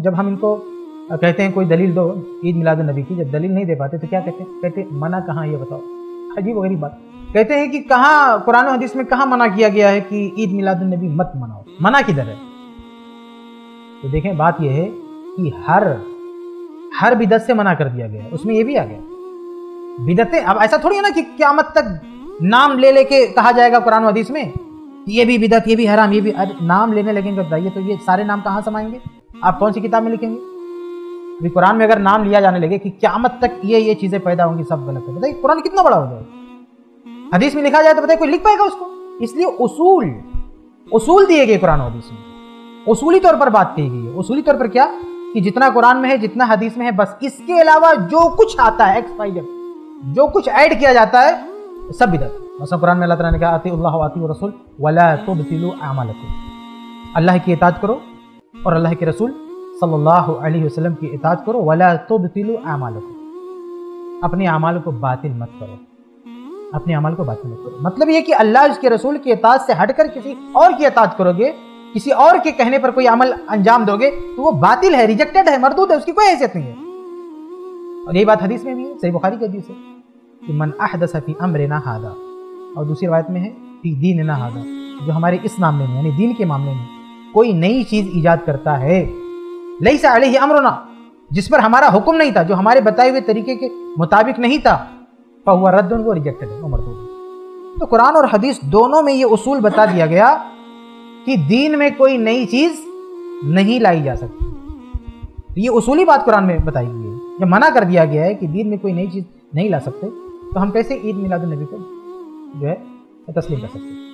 जब हम इनको कहते हैं कोई दलील दो, ईद मिलाद नबी की, जब दलील नहीं दे पाते तो क्या कहते हैं? कहते मना कहाँ, ये बताओ। अजीब वगैरह बात। कहते हैं कि कहाँ, कुरान हदीस में कहाँ मना किया गया है कि ईद मिलाद नबी मत मनाओ। मना किधर है? तो देखें, बात यह है कि हर हर बिदत से मना कर दिया गया उसमें यह भी आ गया। बिदतें, अब ऐसा थोड़ी है ना कि क्यामत तक नाम ले लेके कहा जाएगा कुरान हदीस में ये भी बिदत, ये भी हराम, ये भी नाम लेने लगेंगे, बताइए तो ये सारे नाम कहाँ समाएँगे? आप कौन सी किताब में लिखेंगे? अभी कुरान में अगर नाम लिया जाने लगे कि क्यामत तक ये ये चीज़ें पैदा होंगी, सब गलत है। बताइए, कुरान कितना बड़ा हो जाएगा हदीस में लिखा जाए तो बताइए, कोई लिख पाएगा उसको? इसलिए उसूल उसूल दिए गए कुरान हदीस में। उसूली तौर पर बात कही गई है। उसूली तौर पर क्या? कि जितना कुरान में है, जितना हदीस में है, बस इसके अलावा जो कुछ आता है एक्स वाई जो कुछ ऐड किया जाता है, सब बिदत मसा कुरान में अल्लाह ताला ने कहा आती अल्लाह आती रसूल, वला तुबतिलु अमालकुम अल्लाह की इताद करो और अल्लाह के रसूल सल्लल्लाहु अलैहि वसल्लम की इताद करो, वला तुबतिलु अमालकुम अपने अमाल को बातिल मत करो। अपने अमल को बातिल मत करो। मतलब ये कि अल्लाह उसके रसूल की इताद से हटकर किसी और की इताद करोगे, किसी और के कहने पर कोई अमल अंजाम दोगे तो वो बातिल है रिजेक्टेड है, मरदूद है, उसकी कोई हैसियत नहीं है। और यही बात हदीस में भी है, सही बुखारी के हदीस है कि मन अहदस फ़ी अम्र ना हादा। और दूसरी बात में है, फ़ी दीन ना हादा, जो हमारे इस मामले में, यानी दीन के मामले में कोई नई चीज़ ईजाद करता है। लई सा अली अमरना, जिस पर हमारा हुक्म नहीं था, जो हमारे बताए हुए तरीके के मुताबिक नहीं था हुआ रद्द वो रिजेक्टेड है वो तो कुरान और हदीस दोनों में ये उसूल बता दिया गया कि दीन में कोई नई चीज़ नहीं लाई जा सकती। ये उसूली बात कुरान में बताई गई है। जब मना कर दिया गया है कि दीन में कोई नई चीज़ नहीं ला सकते तो हम कैसे ईद मिलाद नबी को जो है तस्लीम कर सकते